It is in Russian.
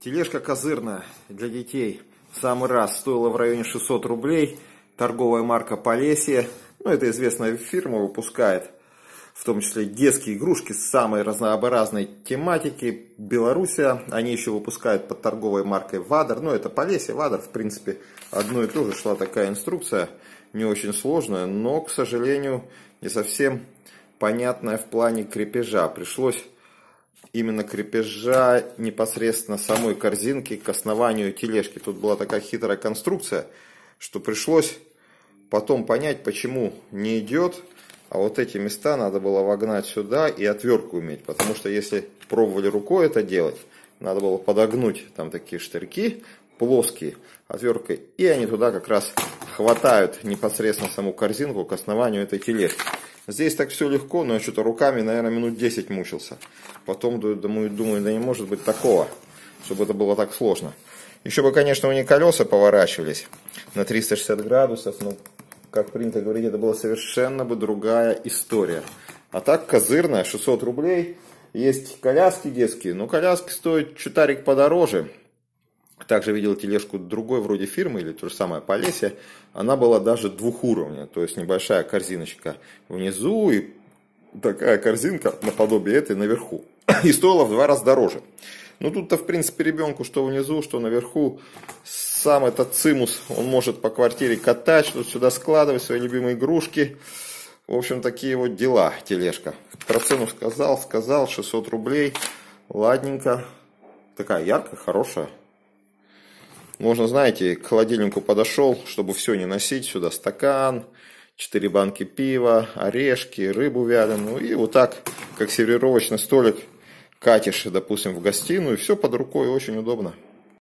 Тележка козырная для детей. В самый раз стоила в районе 600 рублей. Торговая марка Полесье. Ну, это известная фирма выпускает в том числе детские игрушки с самой разнообразной тематики. Белоруссия, они еще выпускают под торговой маркой Вадер. Ну, это Полесье, Вадер, в принципе, одно и то же. Шла такая инструкция, не очень сложная, но, к сожалению, не совсем понятная в плане крепежа. Пришлось именно крепежа непосредственно самой корзинки к основанию тележки. Тут была такая хитрая конструкция, что пришлось потом понять, почему не идет а вот эти места надо было вогнать сюда и отвертку иметь. Потому что если пробовали рукой это делать, надо было подогнуть там такие штырьки плоские отверткой. И они туда как раз хватают непосредственно саму корзинку к основанию этой тележки. Здесь так все легко, но я что-то руками, наверное, минут 10 мучился. Потом думаю, думаю, да не может быть такого, чтобы это было так сложно. Еще бы, конечно, у них колеса поворачивались на 360 градусов, но как принято говорить, это была совершенно бы другая история. А так козырная, 600 рублей. Есть коляски детские, но коляски стоят чутарик подороже. Также видел тележку другой вроде фирмы, или то же самое Полесье. Она была даже двухуровня, то есть небольшая корзиночка внизу и такая корзинка наподобие этой наверху. И стоила в два раза дороже. Ну тут-то в принципе ребенку что внизу, что наверху сам этот цимус, он может по квартире катать, что сюда складывать свои любимые игрушки. В общем, такие вот дела, тележка. Про цену сказал, сказал, 600 рублей. Ладненько. Такая яркая, хорошая. Можно, знаете, к холодильнику подошел, чтобы все не носить. Сюда стакан, 4 банки пива, орешки, рыбу вяленую. И вот так, как сервировочный столик, катишь, допустим, в гостиную. Все под рукой, очень удобно.